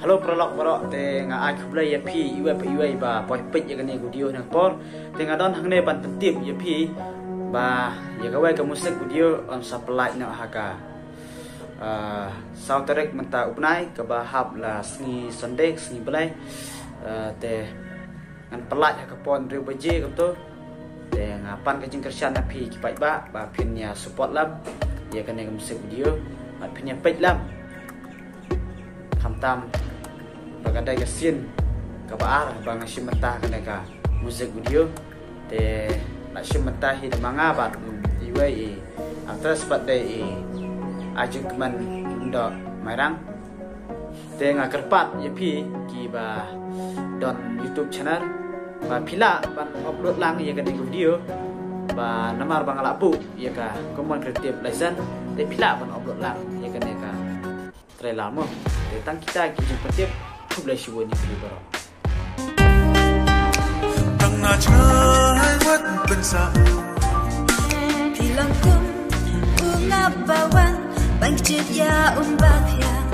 Halo prolog bro te nga ai ya phi iwe pa iwe ba poi pit ya gani video nang por. Te nga don hang ne ban pentip ya phi ba ya ga wai ka musik video on supply na ha ka uh, soundtrack menta upnai ka ba hab la sni sunday sni belai. Uh, te ngan pelak ya ka pon riu baje ka to te nga pan ka jing kersian na phi ki pai ba ba phin ya support lam ya gani musik video ba phin ya lam tam bagandai ka sin ka baar bang shimata kana ka music video te na shimata hi de manga ba iwe i after spat de i ajik man ndo marang te nga kerpat ye pi ki ba don youtube channel. Ba pila ban upload lang ye ka video. Ba namar bang alapu ye ka common creative license. Te pila ban upload lang ye ka ne ka trailer mo te tang kita ki jumpa tiap tu boleh shuo ni wat ben sa pilang kum unga bawan bang chip ya um ba pia